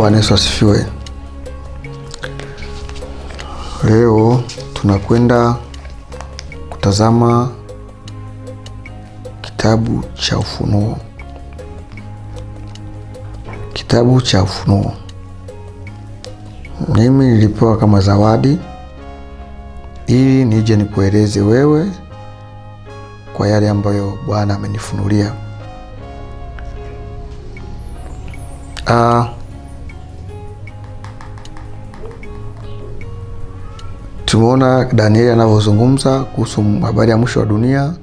Bwana Yesu asifiwe. Leo tunakwenda kutazama kitabu cha Ufunuo. Kitabu cha Ufunuo mimi nilipewa kama zawadi ili nije nikueleze wewe kwa yale ambayo Bwana amenifunulia. Ah, tumeona Danieli anavyozungumza kuhusu habari ya mwisho wa dunia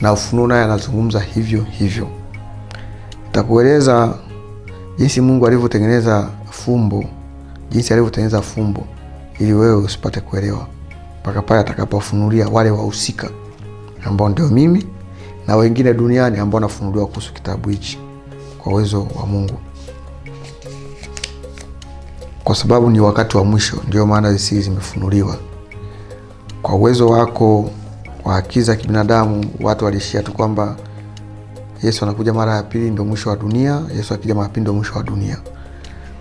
na Ufunuo naye anazungumza hivyo hivyo. takueleza jinsi Mungu alivyotengeneza fumbo, jinsi alivyotengeneza fumbo ili wewe usipate kuelewa mpaka pale atakapofunulia wale wahusika ambao ndio mimi na wengine duniani ambao wanafunuliwa kuhusu kitabu hichi kwa uwezo wa Mungu, kwa sababu ni wakati wa mwisho. Ndio maana siri zimefunuliwa kwa uwezo wako wa akili za kibinadamu. Watu walishia tu kwamba Yesu anakuja mara ya pili ndio mwisho wa dunia, Yesu akija mara ya pili ndio mwisho wa dunia.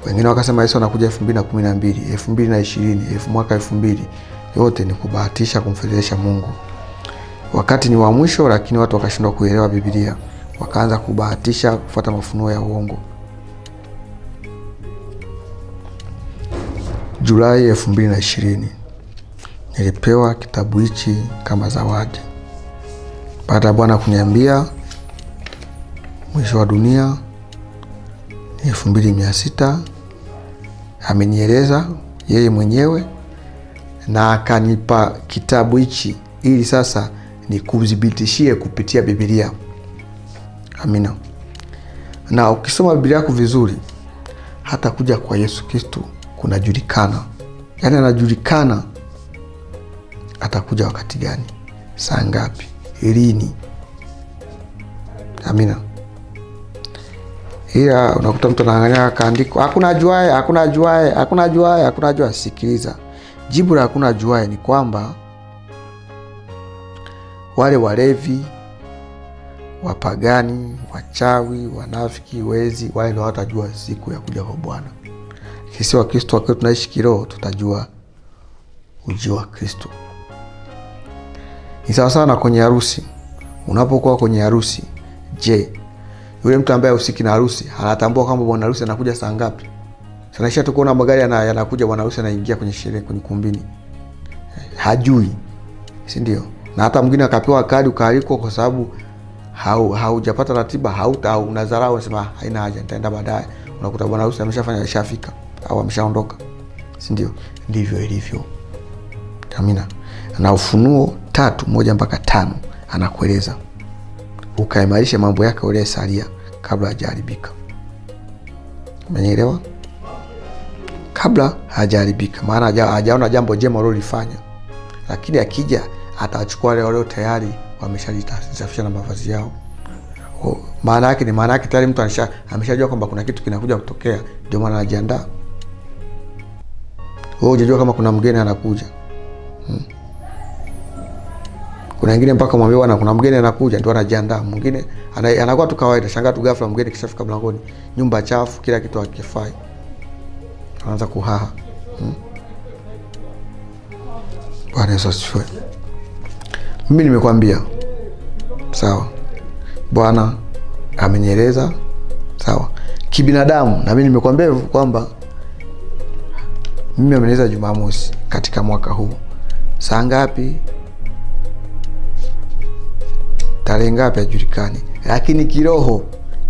Wengine wakasema Yesu anakuja elfu mbili na kumi na mbili elfu mbili na ishirini mwaka elfu mbili Yote ni kubahatisha kumfedhesha Mungu. Wakati ni wa mwisho, lakini watu wakashindwa kuelewa Biblia, wakaanza kubahatisha kufuata mafunuo ya uongo. Julai elfu mbili na ishirini nilipewa kitabu hichi kama zawadi baada ya Bwana kuniambia mwisho wa dunia ni elfu mbili mia sita amenieleza yeye mwenyewe na akanipa kitabu hichi ili sasa nikudhibitishie kupitia Bibilia. Amina. Na ukisoma Bibilia yako vizuri, hata kuja kwa Yesu Kristo kunajulikana, yaani anajulikana atakuja wakati gani, saa ngapi, lini. Amina. Ila unakuta mtu anaangalia akaandiko, hakuna ajuae, hakuna ajuae, hakuna ajuae, hakuna ajuae. Sikiliza, jibu la hakuna ajuae ni kwamba wale walevi, wapagani, wachawi, wanafiki, wezi, wale ndio watajua siku ya kuja kwa Bwana. Sisi Wakristo wakiwa tunaishi kiroho, tutajua ujio wa Kristo. Ni sawasawa na kwenye harusi. Unapokuwa kwenye harusi, je, yule mtu ambaye ahusiki na harusi anatambua kwamba bwana harusi anakuja saa ngapi? Sanaisha tukuona magari yanakuja, bwana harusi anaingia kwenye sherehe, kwenye kumbini, hajui, sindio? Na hata mwingine akapewa kadi ukaalikwa, kwa sababu haujapata ratiba, hauta unadharau, unasema haina haja, nitaenda baadaye. Unakuta bwana harusi ameshafanya, ameshafika au ameshaondoka, si ndio? Ndivyo ilivyo. Amina. Na Ufunuo tatu moja mpaka tano anakueleza ukaimarisha mambo yake uliyesalia kabla hajaharibika. Umenielewa? Kabla hajaharibika, maana hajaona jambo jema ulilofanya, lakini akija atawachukua wale walio tayari wameshajisafisha na mavazi yao. Maana yake ni maana yake tayari mtu ameshajua kwamba kuna kitu kinakuja kutokea, ndio maana anajiandaa. Wewe hujajua kama kuna mgeni anakuja hmm. Kuna wengine mpaka mwambie bwana, kuna mgeni anakuja, ndio anajiandaa. Mwingine anakuwa tu kawaida, shangaa tu ghafla mgeni kishafika mlangoni, nyumba chafu, kila kitu hakifai, anaanza kuhaha hmm. Bwana Yesu asifiwe. Mimi nimekwambia sawa, Bwana amenieleza sawa, kibinadamu, na mimi nimekwambia hivyo kwamba mimi amenieleza Jumamosi katika mwaka huu. Saa ngapi? Tarehe ngapi ajulikani lakini kiroho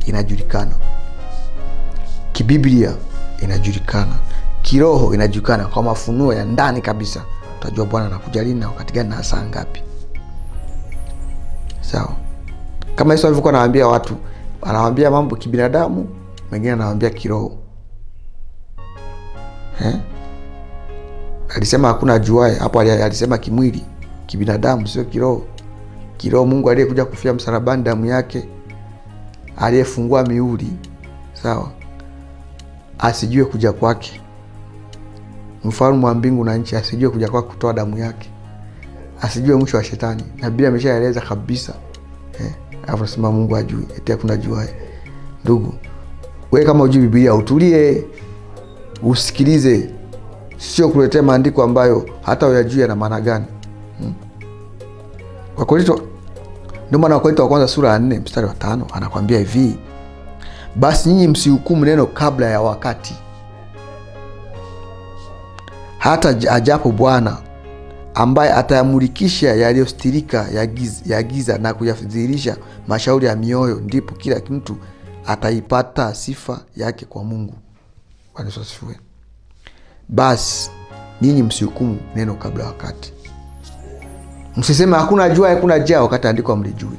inajulikana, kibiblia inajulikana, kiroho inajulikana. Kwa mafunuo ya ndani kabisa. Utajua Bwana anakuja lini na wakati gani na saa ngapi. Sawa, kama Yesu alivyokuwa anawaambia watu, anawaambia mambo kibinadamu, mengine anawaambia kiroho. Eh? Alisema hakuna ajuae hapo, alisema kimwili, kibinadamu, sio kiroho. Kiroho Mungu aliyekuja kufia msalabani, damu yake, aliyefungua miuli, sawa, asijue kuja kwake, mfalme wa mbingu na nchi, asijue kuja kwake kutoa damu yake, asijue mwisho wa shetani. Na Biblia ameshaeleza kabisa eh, afu nasema Mungu ajui, eti hakuna juae. Ndugu, we kama ujui Biblia utulie, usikilize, sio kuletea maandiko ambayo hata uyajui yana maana gani. Hmm. Wakorinto, ndio maana Wakorinto wa kwanza sura ya nne mstari wa tano anakwambia hivi, basi nyinyi msihukumu neno kabla ya wakati, hata ajapo Bwana ambaye atayamulikisha yaliyostirika ya giza, ya giza na kuyadhihirisha mashauri ya mioyo, ndipo kila mtu ataipata sifa yake kwa Mungu. Bwana asifiwe. Basi nyinyi msihukumu neno kabla wakati, msiseme hakuna jua hakuna jaa, wakati andiko amlijui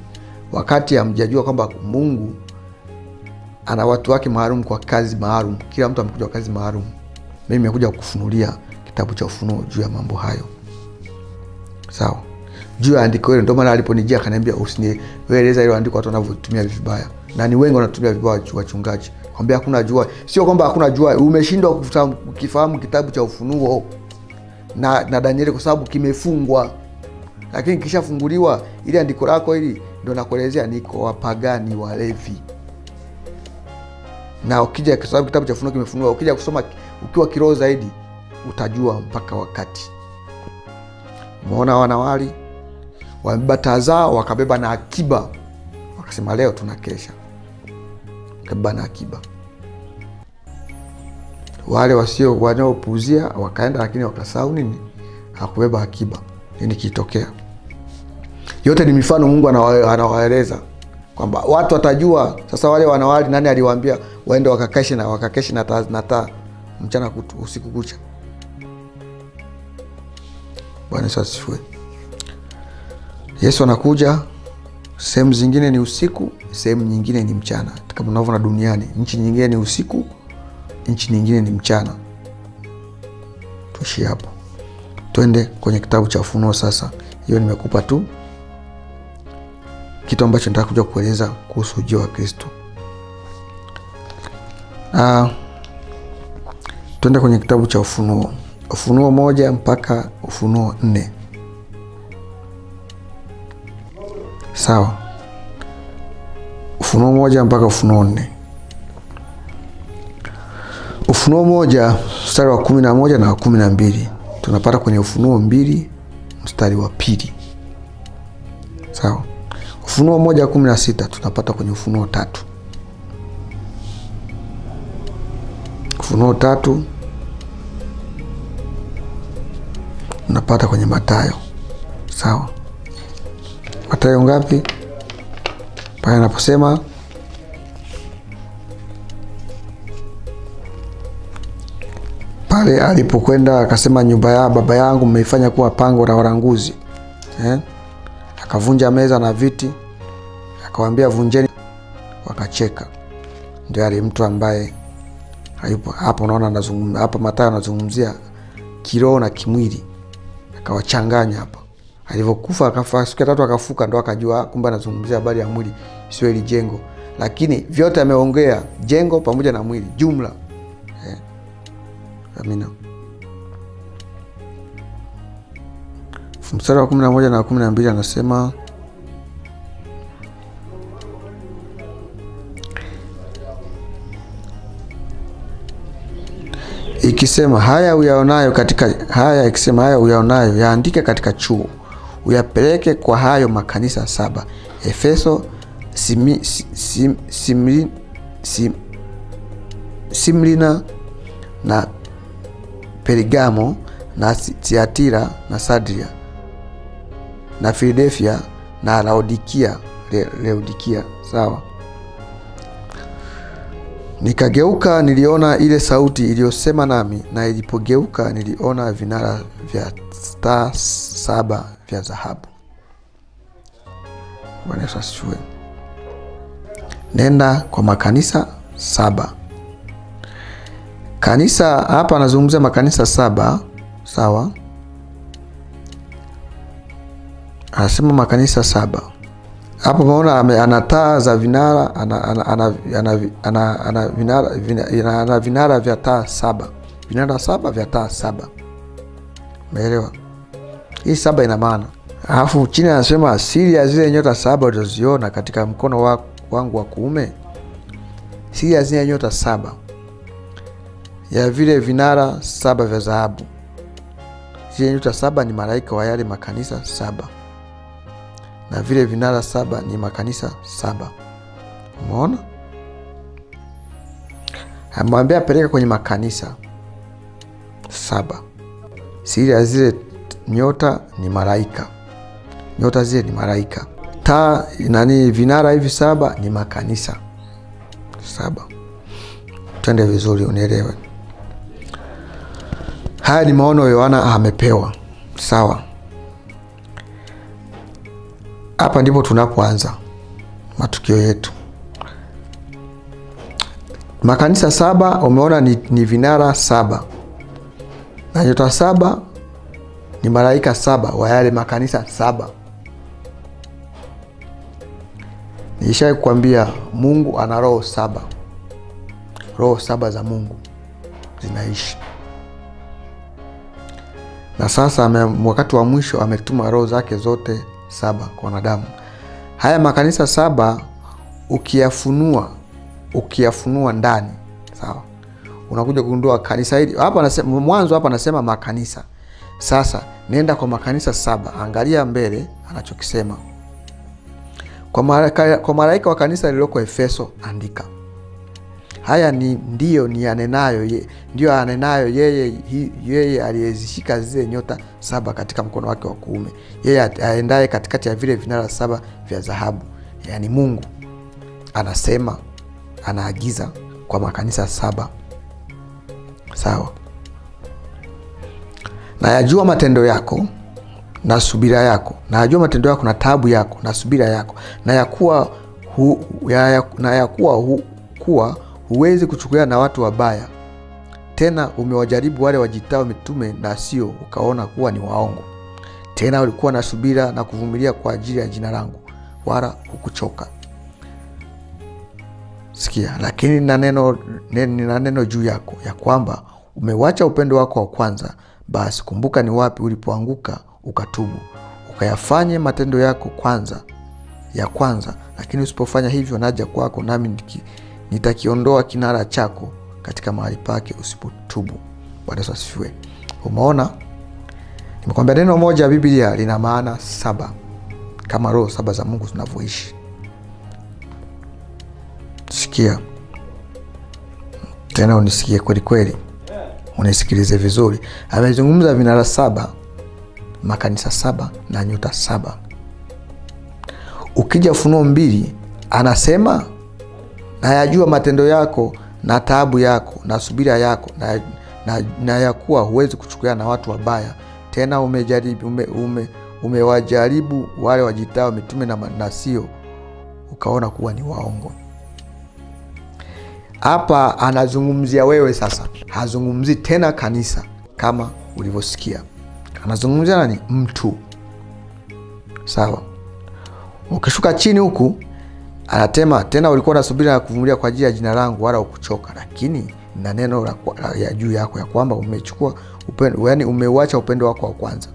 wakati hamjajua kwamba Mungu ana watu wake maalum kwa kazi maalum. Kila mtu amekuja kwa kazi maalum. Mimi nimekuja kukufunulia kitabu cha Ufunuo juu ya mambo hayo, sawa, juu ya andiko hilo. Ndio maana aliponijia akaniambia, usinieleza hilo andiko watu wanavyotumia vibaya, na ni wengi wanatumia vibaya wachungaji kwambia hakuna jua. Sio kwamba hakuna jua, umeshindwa kukifahamu kitabu cha Ufunuo na, na Danieli kwa sababu kimefungwa, lakini kishafunguliwa ili andiko lako hili ndo nakuelezea, niko wapagani walevi. Na ukija kwa sababu kitabu cha Ufunuo kimefunua, ukija kusoma ukiwa kiroho zaidi utajua mpaka wakati. Umeona wanawali? Wamebeba taa zao, wakabeba na akiba, wakasema leo tunakesha, wakabeba akiba. Wale wasio wanaopuzia wakaenda, lakini wakasahau nini? Hakubeba akiba. Nini kitokea? Yote ni mifano Mungu anawaeleza kwamba watu watajua. Sasa wale wanawali, nani aliwaambia waende wakakeshe na wakakeshe na taa na taa mchana kutu, usiku kucha? Bwana asifiwe. Yesu anakuja, sehemu zingine ni usiku, sehemu nyingine ni mchana, kama unavyoona duniani. Nchi nyingine ni usiku, nchi nyingine ni mchana. Tuishie hapo, twende kwenye kitabu cha Ufunuo sasa. Hiyo nimekupa tu kitu ambacho nataka kuja kueleza kuhusu ujio wa Kristo. Uh, twende kwenye kitabu cha Ufunuo, Ufunuo moja mpaka Ufunuo nne. Sawa, Ufunuo moja mpaka Ufunuo nne. Ufunuo moja mstari wa kumi na moja na wa kumi na mbili tunapata kwenye Ufunuo mbili mstari wa pili. Sawa. Ufunuo moja kumi na sita tunapata kwenye Ufunuo tatu. Ufunuo tatu tunapata kwenye Matayo. Sawa, Matayo ngapi? Pale anaposema pale alipokwenda akasema, nyumba ya baba yangu mmeifanya kuwa pango la waranguzi eh? Akavunja meza na viti, akawaambia vunjeni, wakacheka. Ndio ali mtu ambaye hayupo hapa. Unaona hapa Mathayo anazungumzia kiroho na kimwili, akawachanganya hapa. Alivyokufa akafa, siku ya tatu akafuka, ndo akajua kumbe anazungumzia habari ya mwili, sio hili jengo, lakini vyote ameongea jengo pamoja na mwili jumla eh. Amina. Mstari wa kumi na moja na kumi na mbili anasema ikisema haya uyaonayo katika haya ikisema haya uyaonayo yaandike katika chuo, uyapeleke kwa hayo makanisa saba: Efeso, simi, sim, simli, sim, Simlina na Perigamo na Tiatira na Sadria na Filadelfia na Laodikia, Laodikia. Sawa. Nikageuka niliona ile sauti iliyosema nami, na ilipogeuka niliona vinara vya staa saba vya dhahabu. Bwana Yesu asifiwe. Nenda kwa makanisa saba. Kanisa hapa anazungumzia makanisa saba, sawa. Anasema makanisa saba hapo, maona ana taa za vinara, ana, vinara vya taa saba, vinara saba vya taa saba. Umeelewa? Hii saba ina maana. Alafu chini anasema siri ya zile nyota saba ulizoziona katika mkono wa, wangu wa kuume, siri ya zile nyota saba ya vile vinara saba vya dhahabu. Zile nyota saba ni malaika wa yale makanisa saba, na vile vinara saba ni makanisa saba. Umeona, amwambia apeleka kwenye makanisa saba. Siri ya zile nyota ni malaika, nyota zile ni malaika. Taa nani, vinara hivi saba ni makanisa saba. Twende vizuri, unielewe. Haya ni maono Yohana amepewa, sawa. Hapa ndipo tunapoanza matukio yetu. Makanisa saba umeona ni, ni vinara saba na nyota saba ni malaika saba wa yale makanisa saba. Nilishai kukwambia Mungu ana roho saba, roho saba za Mungu zinaishi na sasa wakati wa mwisho ametuma roho zake zote saba kwa wanadamu. Haya makanisa saba ukiyafunua, ukiyafunua ndani, sawa, unakuja kugundua kanisa hili hapa. Mwanzo hapa anasema makanisa. Sasa nenda kwa makanisa saba, angalia mbele anachokisema kwa malaika, kwa malaika wa kanisa lililoko Efeso andika haya ni ndiyo ni anenayo ye, ndiyo anenayo yeye, yeye aliyezishika zile nyota saba katika mkono wake wa kuume, yeye aendaye katikati ya vile vinara saba vya dhahabu. Yaani Mungu anasema, anaagiza kwa makanisa saba, sawa. Nayajua matendo yako na subira yako, nayajua matendo yako na tabu yako na subira yako, na yakuwa hu, ya, na yakuwa hu, kuwa huwezi kuchukulia na watu wabaya, tena umewajaribu wale wajitao mitume na sio, ukaona kuwa ni waongo. Tena ulikuwa na subira na kuvumilia kwa ajili ya jina langu, wala hukuchoka. Sikia, lakini nina neno, neno juu yako ya kwamba umewacha upendo wako wa kwanza. Basi kumbuka ni wapi ulipoanguka, ukatubu, ukayafanye matendo yako kwanza ya kwanza. Lakini usipofanya hivyo, naja kwako nami nitakiondoa kinara chako katika mahali pake usipotubu. Bwana asifiwe. Umeona, nimekwambia neno moja Biblia lina maana saba, kama roho saba za Mungu zinavyoishi. Sikia tena, unisikie kweli kweli, unisikilize vizuri. Amezungumza vinara saba, makanisa saba na nyota saba. Ukija Ufunuo mbili anasema nayajua matendo yako na taabu yako na subira yako na, na, na ya kuwa huwezi kuchukulia na watu wabaya, tena umejaribu ume, ume, umewajaribu wale wajitao mitume na, na sio, ukaona kuwa ni waongo. Hapa anazungumzia wewe sasa, hazungumzi tena kanisa kama ulivyosikia, anazungumzia nani? Mtu. Sawa, ukishuka chini huku anatema tena, ulikuwa unasubiri na kuvumilia kwa ajili ya jina langu, wala ukuchoka. Lakini na neno la ya juu yako ya kwamba umechukua upendo, yani umeuacha upendo wako wa kwanza.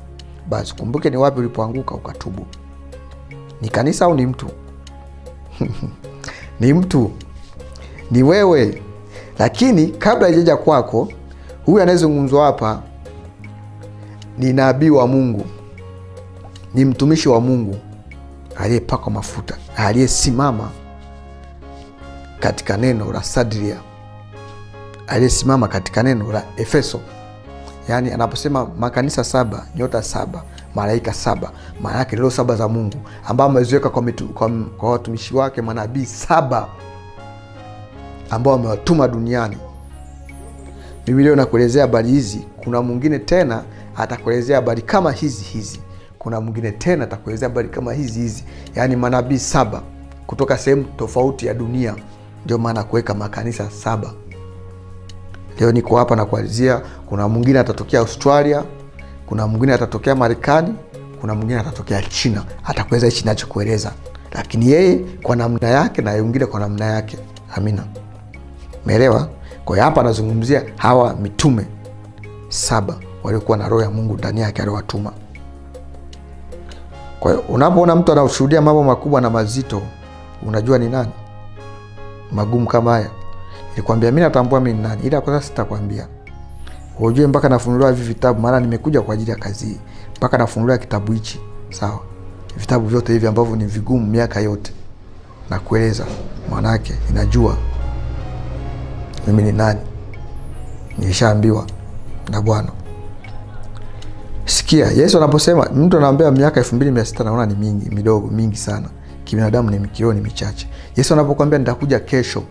Basi kumbuke ni wapi ulipoanguka, ukatubu. Ni kanisa au ni mtu? Ni mtu, ni wewe. Lakini kabla ijaja kwako, huyu anayezungumzwa hapa ni nabii wa Mungu, ni mtumishi wa Mungu aliyepakwa mafuta aliyesimama katika neno la Sadria, aliyesimama katika neno la Efeso. Yaani anaposema makanisa saba, nyota saba, malaika saba, maana yake saba za Mungu ambayo ameziweka kwa watumishi wake manabii saba ambao amewatuma duniani. Mimi leo nakuelezea habari hizi. Kuna mwingine tena atakuelezea habari kama hizi hizi kuna mwingine tena atakuelezea habari kama hizi hizi, yaani manabii saba kutoka sehemu tofauti ya dunia. Ndio maana kuweka makanisa saba. Leo niko hapa na kualizia. Kuna mwingine atatokea Australia, kuna mwingine atatokea Marekani, kuna mwingine atatokea China, atakueleza hichi nachokueleza, lakini yeye kwa namna yake na wengine kwa namna yake. Amina, umeelewa? Kwa hiyo hapa anazungumzia hawa mitume saba waliokuwa na roho ya Mungu ndani yake aliowatuma. Kwa hiyo unapoona mtu anashuhudia mambo makubwa na mazito, unajua ni nani? Magumu kama haya, nilikwambia mi natambua mi ni nani ila kwa sasa sitakwambia. Ujue mpaka nafunuliwa hivi vitabu maana nimekuja kwa ajili ya kazi hii. Mpaka nafunuliwa kitabu hichi. Sawa. Vitabu vyote hivi ambavyo ni vigumu miaka yote. Na kueleza mwanake inajua mimi ni nani? Nilishaambiwa na bwana. Sikia yesu anaposema mtu anaambia miaka elfu mbili mia sita naona ni mingi midogo mingi sana. Kibinadamu ni mikioni michache. Yesu anapokwambia nitakuja kesho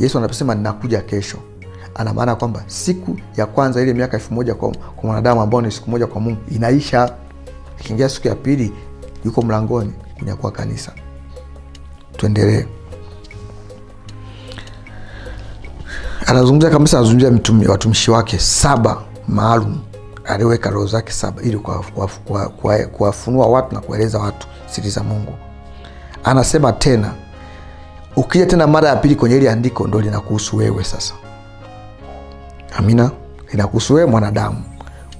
yesu anaposema ninakuja kesho ana maana kwamba siku ya kwanza ile miaka elfu moja kwa, kwa mwanadamu ambao ni siku moja kwa mungu inaisha. Ikiingia siku ya pili yuko mlangoni kunyakuwa kanisa. Tuendelee anazungumzia kabisa anazungumzia watumishi wake saba maalum. Aliweka roho zake saba ili kuwafunua watu na kueleza watu siri za mungu. Anasema tena ukija tena mara ya pili kwenye ile andiko ndo linakuhusu wewe sasa. Amina? Linakuhusu wewe mwanadamu.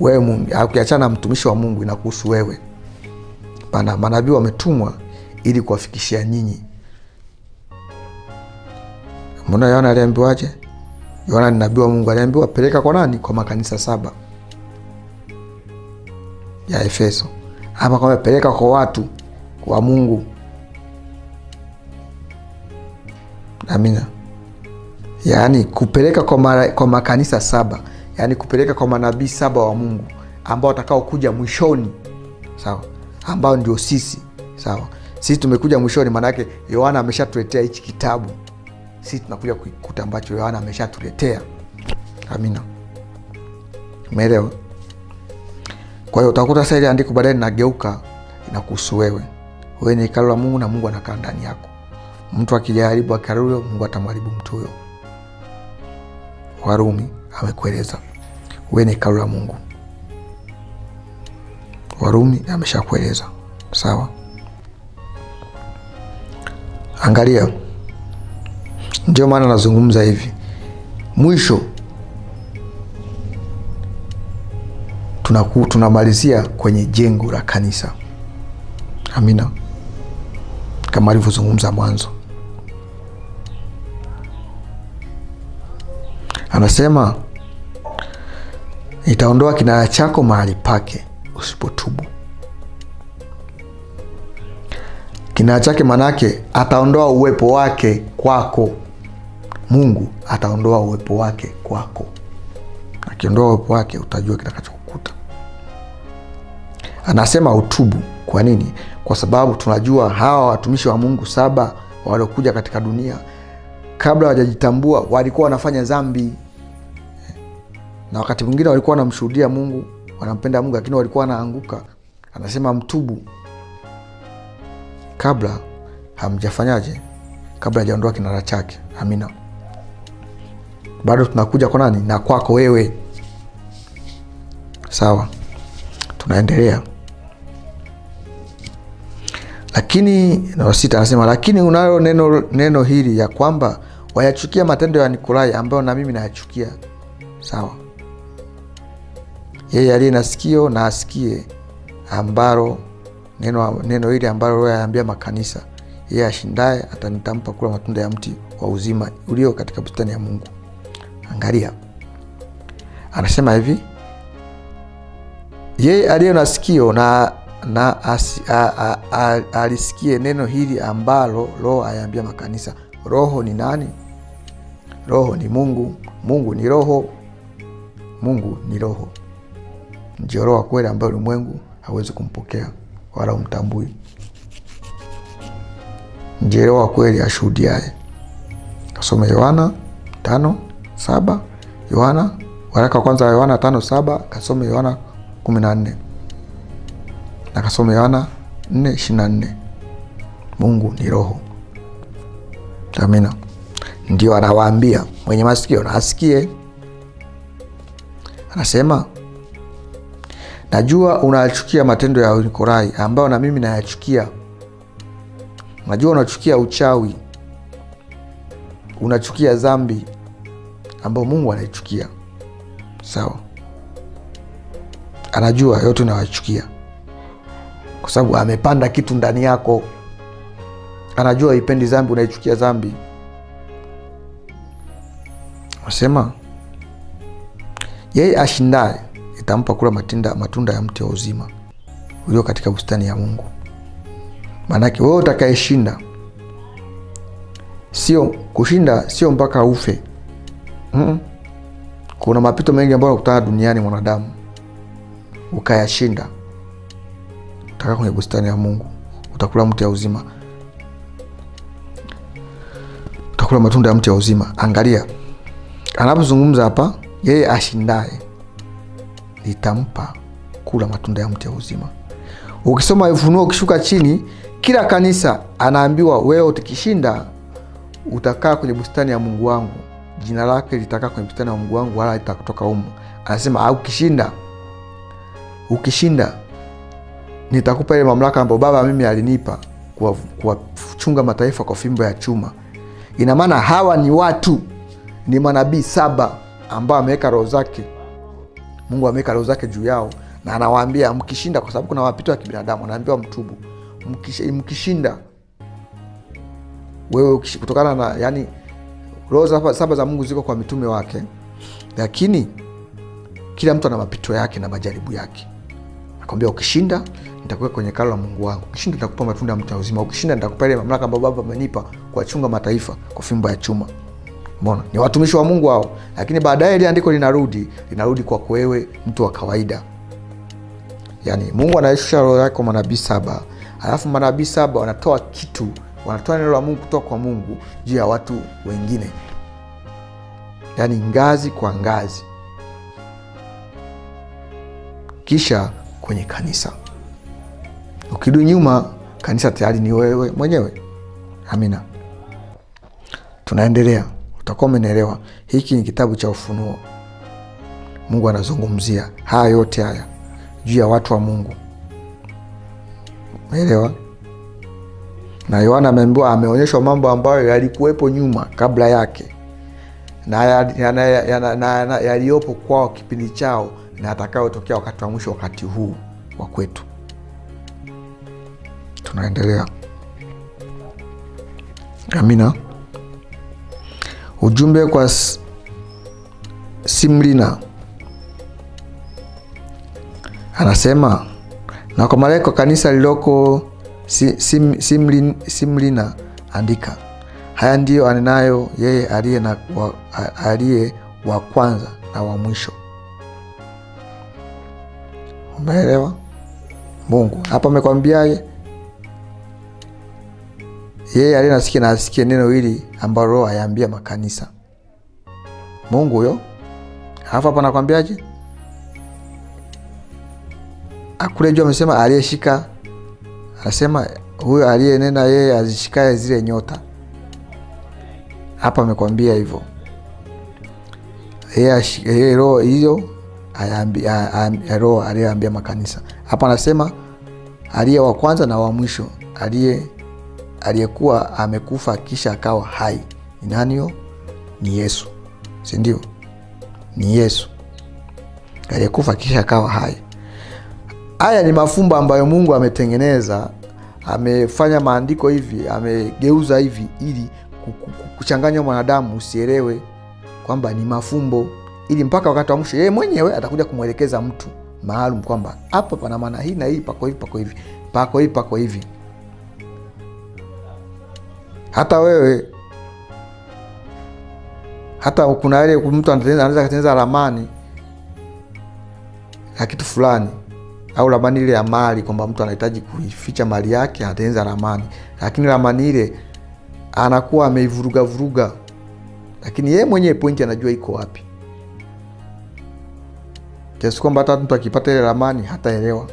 Wewe Mungu ukiachana na mtumishi wa mungu inakuhusu wewe. Pana manabii wametumwa ili kuwafikishia nyinyi. Mbona yohana aliambiwaje yohana ni nabii wa mungu. Aliambiwa peleka kwa nani? Kwa makanisa saba ya efeso. Hapa kwa peleka kwa watu wa mungu. Amina. Yaani kupeleka kwa, mara, kwa makanisa saba. Yaani kupeleka kwa manabii saba wa mungu ambao watakao kuja mwishoni. Sawa. Ambao ndio sisi. Sawa. Sisi tumekuja mwishoni maana yake yohana ameshatuletea hichi kitabu sisi tunakuja kukuta ambacho yohana ameshatuletea. Amina. Umeelewa? Kwa hiyo utakuta sasa ile andiko baadaye linageuka inakuhusu wewe. Wewe ni hekalu la mungu na mungu anakaa ndani yako. Mtu akijaribu hekalu mungu atamharibu mtu huyo. Warumi amekueleza. Wewe ni hekalu la mungu. Warumi ameshakueleza. Sawa? Angalia ndio maana nazungumza hivi. Mwisho tunaku, tunamalizia kwenye jengo la kanisa. Amina. Kama alivyozungumza mwanzo. Anasema itaondoa kinara chako mahali pake usipotubu. Kinara chake manake ataondoa uwepo wake kwako mungu ataondoa uwepo wake kwako. Akiondoa uwepo wake utajua kitakachokukuta. Anasema utubu. Kwa nini? Kwa sababu tunajua hawa watumishi wa mungu saba waliokuja katika dunia kabla wajajitambua walikuwa wanafanya dhambi. Na wakati mwingine walikuwa wanamshuhudia mungu wanampenda mungu lakini walikuwa wanaanguka. Anasema mtubu. Kabla hamjafanyaje? Kabla hajaondoa kinara chake. Amina bado tunakuja kwa nani? Na kwako wewe. Sawa. Tunaendelea. Lakini sita anasema lakini unayo neno, neno hili ya kwamba wayachukia matendo ya nikolai ambayo na mimi nayachukia. Sawa. Yeye aliye na sikio na asikie ambalo neno, neno hili ambalo yaambia makanisa. Yeye ashindaye atanitampa kula matunda ya mti wa uzima ulio katika bustani ya mungu angalia. Anasema hivi yeye aliye na sikio na, na a, a, a, alisikie neno hili ambalo roho ayaambia makanisa. Roho ni nani? Roho ni mungu. Mungu ni roho. Mungu ni roho. Ndio roho kweli ambayo ulimwengu hawezi kumpokea wala umtambui. Ndio roho kweli ashuhudiaye. Kasome yohana tano saba yohana waraka wa kwanza wa yohana tano saba kasome yohana kumi na nne. Na kasome yohana nne ishiri na nne. Mungu ni roho. Amina. Ndio anawaambia mwenye masikio na asikie. Anasema najua unayachukia matendo ya nikorai ambayo na mimi nayachukia. Najua unachukia uchawi. Unachukia dhambi ambayo mungu anaichukia. Sawa. Anajua yote unawachukia kwa sababu amepanda kitu ndani yako. Anajua ipendi zambi unaichukia zambi Nasema yeye ashindaye itampa kula matinda, matunda ya mti wa uzima ulio katika bustani ya Mungu. Maanake wewe utakayeshinda, sio kushinda, sio mpaka ufe. Mm-mm. Kuna mapito mengi ambayo unakutana duniani mwanadamu, ukayashinda, utakaa kwenye bustani ya Mungu, utakula mti ya uzima, utakula matunda ya mti ya uzima. Angalia anapozungumza hapa, yeye ashindaye nitampa kula matunda ya mti ya uzima. Ukisoma Ufunuo, ukishuka chini, kila kanisa anaambiwa wewe utakishinda utakaa kwenye bustani ya Mungu wangu, jina lake litakaa kwenye mstari wa mguu wangu, wala litakutoka humo. Anasema au ukishinda, ukishinda nitakupa ile mamlaka ambayo Baba mimi alinipa kuwachunga mataifa kwa fimbo ya chuma. Ina maana hawa ni watu, ni manabii saba ambao ameweka roho zake, Mungu ameweka roho zake juu yao, na anawaambia mkishinda, kwa sababu kuna mapito ya kibinadamu, anaambiwa mtubu, mkishinda wewe kutokana na yani, roho saba za Mungu ziko kwa mitume wake, lakini kila mtu ana mapito yake na majaribu yake. Nakwambia ukishinda nitakuweka kwenye kalo la Mungu wangu, ukishinda nitakupa matunda ya mti uzima, ukishinda nitakupa ile mamlaka ambayo Baba amenipa kuwachunga mataifa kwa fimbo ya chuma. Mbona ni watumishi wa Mungu hao, lakini baadaye ile andiko linarudi linarudi kwa wewe mtu wa kawaida. Yani Mungu anashusha roho yake kwa manabii saba, alafu manabii saba wanatoa kitu wanatoa neno la Mungu kutoka kwa Mungu juu ya watu wengine, yaani ngazi kwa ngazi, kisha kwenye kanisa. Ukirudi nyuma, kanisa tayari ni wewe mwenyewe. Amina, tunaendelea, utakuwa umenaelewa Hiki ni kitabu cha Ufunuo. Mungu anazungumzia haya yote haya juu ya watu wa Mungu, umeelewa? Na Yohana ameambiwa, ameonyeshwa mambo ambayo yalikuwepo nyuma kabla yake na yaliyopo kwao kipindi chao na atakayotokea wakati wa mwisho, wakati huu wa kwetu. Tunaendelea. Amina. Ujumbe kwa Simrina anasema, na kwa malaika kanisa lililoko Sim, sim, simlin, Simlina andika, haya ndiyo anenayo yeye aliye na wa, aliye wa kwanza na wa mwisho. Umeelewa? Mungu hapa amekwambiaje? Yeye aliye nasikia na asikie neno hili ambalo Roho ayaambia makanisa. Mungu huyo. Alafu hapa anakwambiaje? Akule juu amesema aliyeshika anasema huyo aliyenena yeye azishikaye zile nyota. Hapa amekwambia hivyo, yeye roho hiyo roho aliyeambia makanisa. Hapa anasema aliye wa kwanza na wa mwisho, aliye aliyekuwa amekufa kisha akawa hai. Ni nani huyo? Ni Yesu, si ndio? Ni Yesu aliyekufa kisha akawa hai. Haya ni mafumbo ambayo Mungu ametengeneza, amefanya maandiko hivi, amegeuza hivi ili kuchanganya mwanadamu usielewe kwamba ni mafumbo, ili mpaka wakati wa mwisho yeye mwenyewe atakuja kumwelekeza mtu maalum kwamba hapa pana maana hii na hii, pako hivi, pako hivi, pako hivi, pako hivi. Hata wewe, hata kuna ile mtu anaweza kutengeneza ramani ya kitu fulani au ramani ile ya mali, kwamba mtu anahitaji kuificha mali yake, anatengeneza ramani, lakini ramani ile anakuwa ameivuruga vuruga, lakini yeye mwenyewe pointi anajua iko wapi, kiasi kwamba hata mtu akipata ile ramani hataelewa,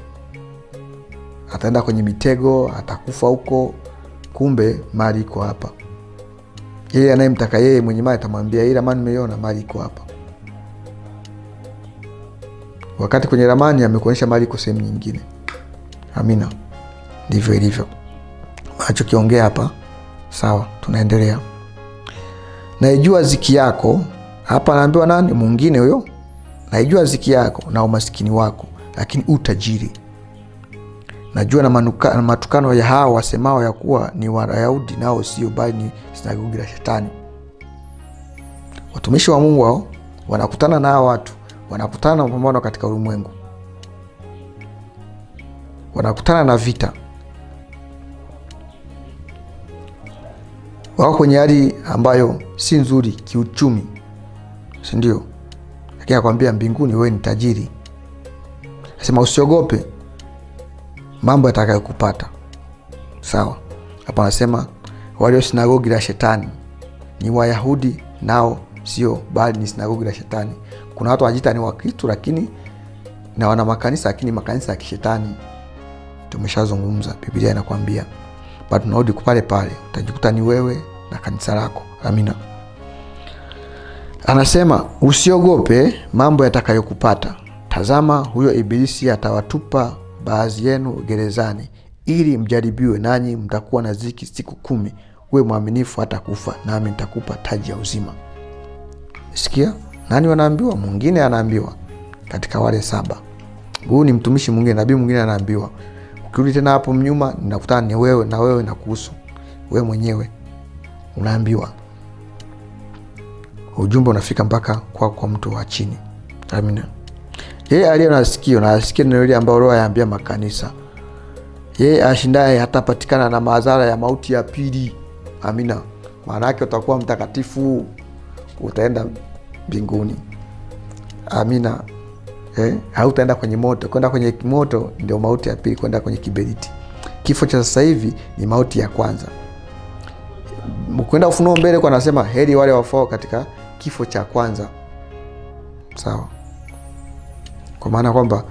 ataenda kwenye mitego, atakufa huko, kumbe mali iko hapa. Yeye anayemtaka yeye mwenye mali atamwambia hii ramani umeiona, mali iko hapa wakati kwenye ramani amekuonyesha mali iko sehemu nyingine. Amina, ndivyo ilivyo anachokiongea hapa. Sawa, tunaendelea. Naijua ziki yako, hapa anaambiwa nani mwingine huyo? Naijua ziki yako na umasikini wako, lakini utajiri. Najua na, manuka, na matukano ya hao wasemao ya kuwa ni Wayahudi nao sio, bali ni sinagogi la Shetani. watumishi wa mungu hao wanakutana na hao watu wanakutana na mapambano katika ulimwengu. Wanakutana na vita. Wako kwenye hali ambayo si nzuri kiuchumi si ndio? lakini akwambia mbinguni wewe ni tajiri. Asema usiogope mambo yatakayokupata. Sawa. Hapa anasema walio sinagogi la shetani ni wayahudi nao sio bali ni sinagogi la shetani kuna watu wajita ni wakristu lakini na wana makanisa lakini makanisa ya kishetani. Tumeshazungumza biblia inakwambia bado tunarudi pale pale utajikuta ni wewe na kanisa lako. Amina. Anasema usiogope mambo yatakayokupata. Tazama huyo ibilisi atawatupa baadhi yenu gerezani ili mjaribiwe nanyi mtakuwa na ziki siku kumi. Uwe mwaminifu hata kufa nami nitakupa taji ya uzima. Sikia nani wanaambiwa? Mwingine anaambiwa katika wale saba. Huyu ni mtumishi mwingine nabii mwingine anaambiwa ukirudi tena hapo mnyuma ninakutana ni wewe na wewe na kuhusu wewe mwenyewe. Unaambiwa. Ujumbe unafika mpaka kwa, kwa mtu wa chini. Amina. Yeye aliye na sikio na asikie neno lile ambalo roho ayaambia makanisa. Yeye ashindaye hatapatikana na madhara ya mauti ya pili. Amina. Maana yake utakuwa mtakatifu. Utaenda mbinguni. Amina. Eh? hautaenda kwenye moto. Kwenda kwenye moto ndio mauti ya pili kwenda kwenye kiberiti. Kifo cha sasa hivi ni mauti ya kwanza. Kwenda ufunuo mbele kwa anasema heri wale wafao katika kifo cha kwanza. Sawa. Kwa maana kwamba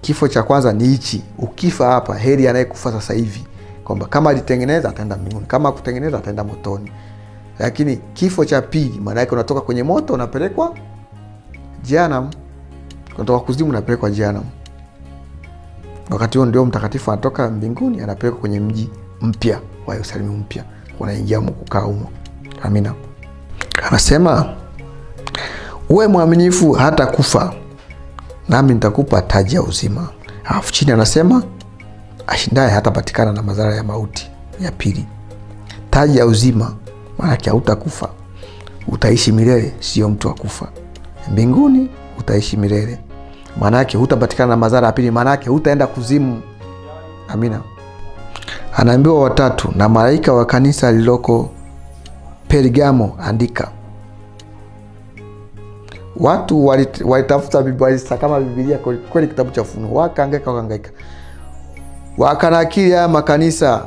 kifo cha kwanza ni hichi. Ukifa hapa heri anayekufa sasa hivi. Kwamba kama alitengeneza ataenda mbinguni. Kama akutengeneza ataenda motoni lakini kifo cha pili maana yake unatoka kwenye moto unapelekwa jeanam unatoka kuzimu unapelekwa jeanam wakati huo ndio mtakatifu anatoka mbinguni anapelekwa kwenye mji mpya wa yerusalemu mpya. Unaingia kukaa humo. Amina. Anasema uwe mwaminifu hata kufa nami nitakupa taji ya uzima. Alafu chini anasema ashindaye hatapatikana na madhara ya mauti ya pili. Taji ya uzima maanake hautakufa. Utaishi milele sio mtu akufa kufa. Mbinguni utaishi milele. Maanake hutapatikana na madhara ya pili maanake hutaenda kuzimu. Amina. Anaambiwa watatu na malaika wa kanisa liloko pergamo andika. Watu walitafuta kama bibilia kweli kitabu cha funuo wakaangaika wakaangaika wakanakili haya makanisa.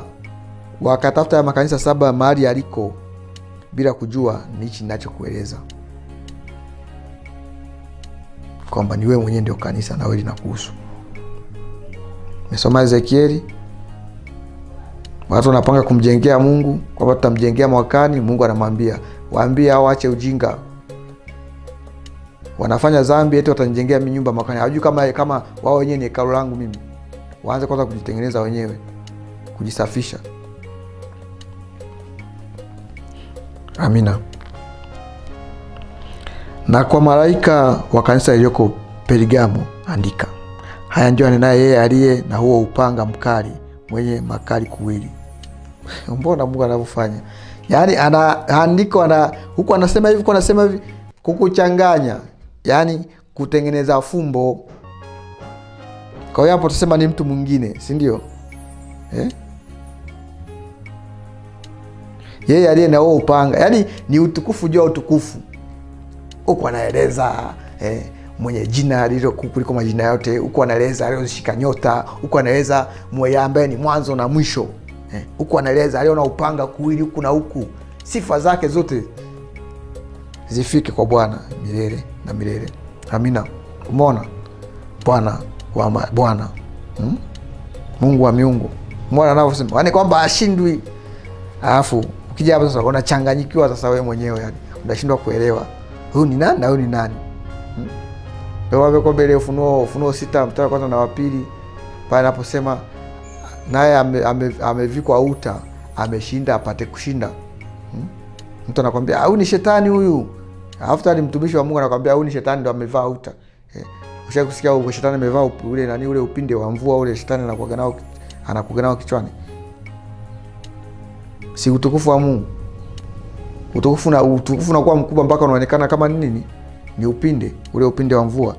Wakatafuta haya makanisa saba mahali aliko bila kujua ni hichi ninachokueleza. Kwamba ni wewe mwenyewe ndio kanisa na wewe linakuhusu. Mesoma ezekieli. Watu wanapanga kumjengea mungu. Kwamba tutamjengea mwakani mungu anamwambia waambie au wache ujinga. Wanafanya zambi eti watanijengea mi nyumba mwakani. Hawajui kama kama wao wenyewe ni hekalo langu mimi. Waanze kwanza kujitengeneza wenyewe. Kujisafisha amina. Na kwa malaika wa kanisa iliyoko perigamo andika haya ndio anenaye yeye aliye na huo upanga mkali mwenye makali kuwili. Mbona mungu anavyofanya? Yaani anaandiko ana, huku anasema hivi anasema hivi kukuchanganya yaani kutengeneza fumbo. Kwa hiyo hapo tusema ni mtu mwingine si ndio? Eh? Yeye aliye na upanga. Yaani ni utukufu juu ya utukufu. Huku anaeleza eh, mwenye jina lilo kuliko majina yote. Huku anaeleza aliyoshika nyota. Huku anaeleza mweye ambaye ni mwanzo na mwisho. Huku eh, anaeleza aliona upanga kuwili huku na huku. Sifa zake zote zifike kwa bwana milele na milele. Amina. Umona bwana wa bwana. Hmm? mungu wa miungu. Mona anavyosema? Yani kwamba ashindwi. Alafu ukija hapo sasa unachanganyikiwa sasa wewe mwenyewe yani. Unashindwa kuelewa. Huyu ni nani na huyu ni nani? Hmm? wako mbele ufunuo ufunuo sita mstari wa kwanza na wa pili. Pale anaposema naye amevikwa ame, ame uta ameshinda apate kushinda. Hmm? mtu anakwambia huyu ni shetani huyu. Alafu ni mtumishi wa mungu anakwambia huyu ni shetani ndo amevaa uta. Eh. Ushakusikia shetani amevaa ule nani ule upinde wa mvua ule shetani anakuaga nao anakuaga nao kichwani si utukufu wa mungu. Utukufu na utukufu unakuwa mkubwa mpaka unaonekana kama ni nini? Ni upinde ule upinde wa mvua.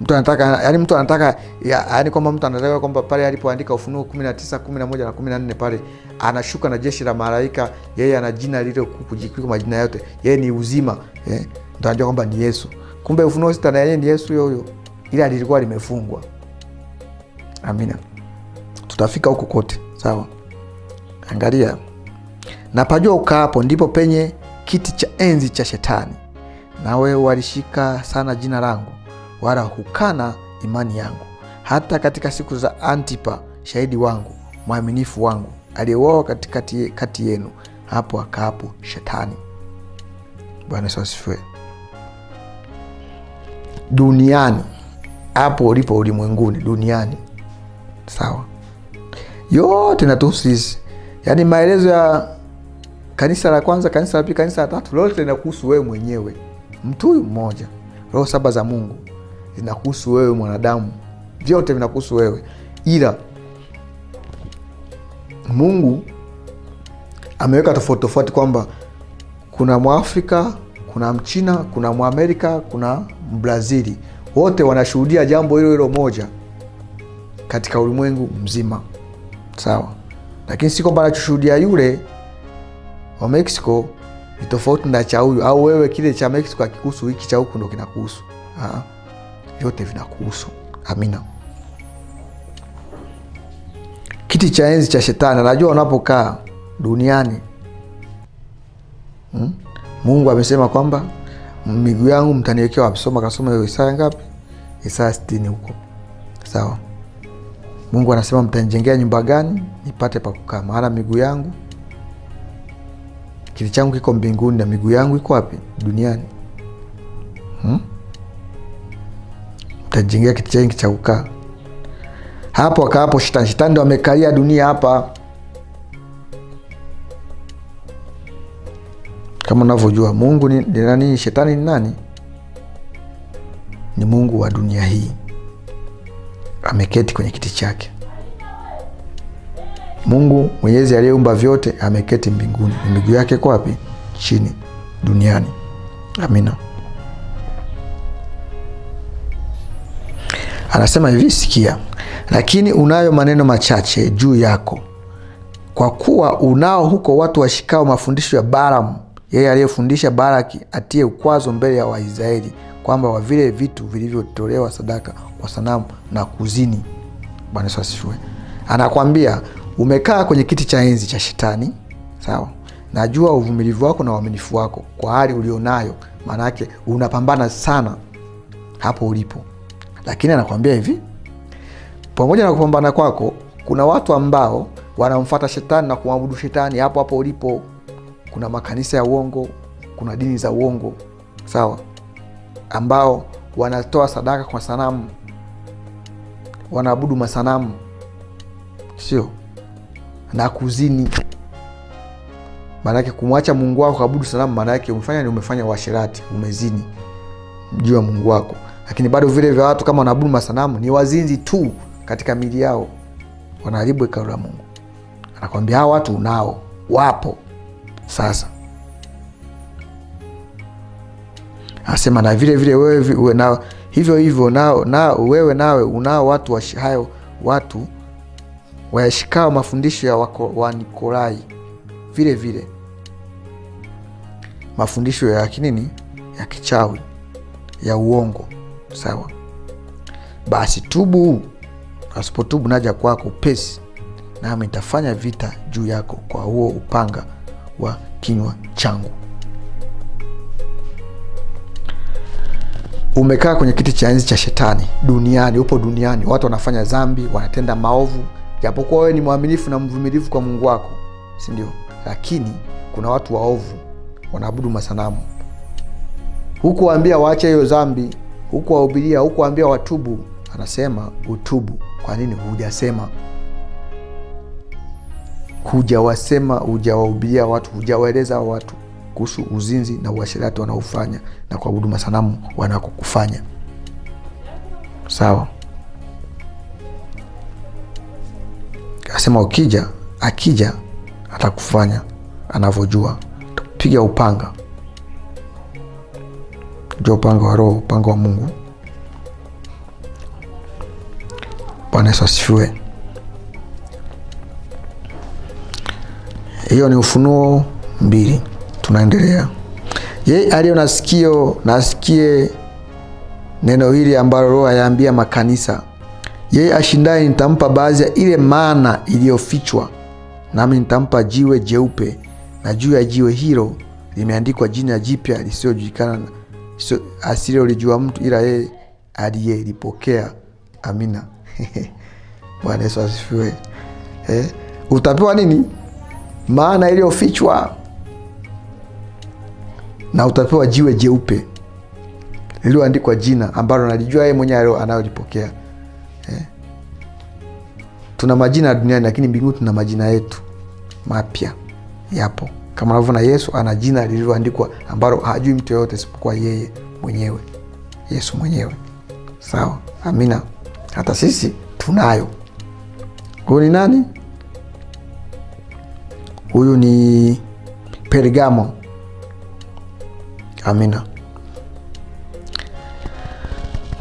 Mtu anataka yani mtu anataka ya- yani kwamba mtu anataka kwamba pale alipoandika ufunuo 19 11 na 14 pale anashuka na jeshi la malaika yeye ana jina lile kuliko majina yote. Yeye ni uzima eh? ndio anajua kwamba ni yesu. Kumbe ufunuo sita na yeye ni yesu huyo huyo ila lilikuwa limefungwa. Amina. Tutafika huko kote sawa angalia. Na pajua ukaapo ndipo penye kiti cha enzi cha shetani. Nawe walishika sana jina langu wala hukana imani yangu. Hata katika siku za antipa shahidi wangu mwaminifu wangu aliyeuawa katikati kati yenu hapo akaapo shetani. Bwana yesu asifiwe. Duniani hapo ulipo ulimwenguni duniani. Sawa. Yote natuhusu sisi yaani maelezo ya kanisa la kwanza kanisa la pili kanisa la tatu lote linakuhusu wewe mwenyewe. Mtu huyu mmoja. Roho saba za mungu zinakuhusu wewe mwanadamu. Vyote vinakuhusu wewe. Ila mungu ameweka tofauti tofauti kwamba kuna mwafrika kuna mchina kuna mwamerika kuna mbrazili. Wote wanashuhudia jambo hilo hilo moja katika ulimwengu mzima. Sawa lakini si kwamba anachoshuhudia yule wa mexico ni tofauti na cha huyu au wewe kile cha mexico akikuhusu hiki cha huku ndo kinakuhusu. Vyote vinakuhusu. Amina. Kiti cha enzi cha shetani. Anajua unapokaa duniani hmm? mungu amesema kwamba miguu yangu mtaniwekea wapi? Soma kasoma hiyo isaya ngapi? Isaya sitini huko. Sawa mungu anasema mtanjengea nyumba gani nipate pa kukaa? Maana miguu yangu kiti changu kiko mbinguni na miguu yangu iko wapi? Duniani. Hmm? mtajengea kiti changu cha kukaa. Hapo akaapo shetani shetani ndo amekalia dunia hapa. Kama unavyojua mungu ni, ni nani? Shetani ni nani? Ni mungu wa dunia hii ameketi kwenye kiti chake. Mungu mwenyezi aliyeumba vyote ameketi mbinguni. Ni miguu yake kwa wapi? Chini duniani. Amina. Anasema hivi sikia. Lakini unayo maneno machache juu yako. Kwa kuwa unao huko watu washikao mafundisho ya balamu yeye aliyefundisha baraki atie ukwazo mbele ya waisraeli kwamba wa vile vitu vilivyotolewa sadaka kwa sanamu na kuzini. Bwana yesu asifiwe. Anakwambia umekaa kwenye kiti cha enzi cha shetani. Sawa. Najua uvumilivu wako na uaminifu wako kwa hali ulionayo maana yake unapambana sana hapo ulipo. Lakini anakwambia hivi pamoja na kupambana kwako kuna watu ambao wanamfata shetani na kumwabudu shetani hapo hapo ulipo. Kuna makanisa ya uongo kuna dini za uongo. Sawa ambao wanatoa sadaka kwa sanamu. Wanaabudu masanamu. Sio? Na kuzini. Maanake kumwacha mungu wako kaabudu sanamu maanake umefanya ni umefanya uasherati umezini. Juu ya mungu wako. Lakini bado vile vya watu kama wanaabudu masanamu ni wazinzi tu katika mili yao. Wanaharibu hekalu la mungu. Anakwambia hawa watu unao wapo sasa anasema na vile vile wewe uwe nao hivyo hivyo nao, na wewe nawe unao watu wa hayo watu wayashikao mafundisho ya wako- wa nikolai. Vile vile. Mafundisho ya kinini ya kichawi ya uongo. Sawa. Basi tubu. Asipotubu naja kwako upesi nami nitafanya vita juu yako kwa huo upanga wa kinywa changu umekaa kwenye kiti cha enzi cha shetani duniani upo duniani watu wanafanya dhambi wanatenda maovu japokuwa wewe ni mwaminifu na mvumilivu kwa mungu wako sindio lakini kuna watu waovu wanaabudu masanamu. Huku waambia waache hiyo dhambi huku wahubiria huku waambia watubu. Anasema utubu. Kwa nini? Hujasema. Hujawasema hujawahubiria watu hujawaeleza watu kuhusu uzinzi na uasherati wanaofanya na kuabudu masanamu wanakokufanya. Sawa? Asema ukija akija atakufanya anavyojua. Piga upanga. Jua upanga wa roho upanga wa mungu. Bwana yesu asifiwe. Hiyo ni ufunuo mbili tunaendelea. Yeye aliyo na sikio na asikie neno hili ambalo roho ayaambia makanisa. Yeye ashindaye nitampa baadhi ya ile mana iliyofichwa nami nitampa jiwe jeupe na juu ya jiwe hilo limeandikwa jina jipya lisiyojulikana asilolijua mtu ila yeye aliyelipokea. Amina. Bwana yesu asifiwe. Eh? utapewa nini? Maana iliyofichwa na utapewa jiwe jeupe lililoandikwa jina ambalo nalijua yeye mwenyewe anayolipokea eh? tuna majina duniani lakini mbinguni tuna majina yetu mapya. Yapo. Kama unavyoona yesu ana jina lililoandikwa ambalo hajui mtu yoyote isipokuwa yeye mwenyewe. Yesu mwenyewe. Sawa. Amina. Hata sisi tunayo. Huyu ni nani? Huyu ni pergamo amina.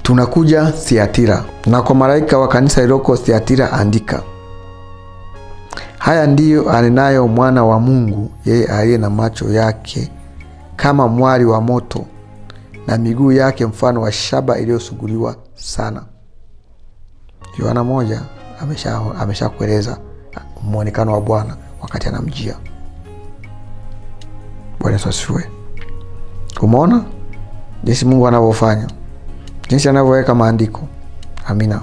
Tunakuja siatira na kwa malaika wa kanisa iliyoko siatira andika haya ndiyo anenayo mwana wa mungu yeye aliye na macho yake kama mwali wa moto na miguu yake mfano wa shaba iliyosuguliwa sana. Yohana moja ameshakueleza amesha mwonekano wa bwana wakati anamjia. Bwana asifiwe umeona? Jinsi mungu anavyofanya. Jinsi anavyoweka maandiko. Amina.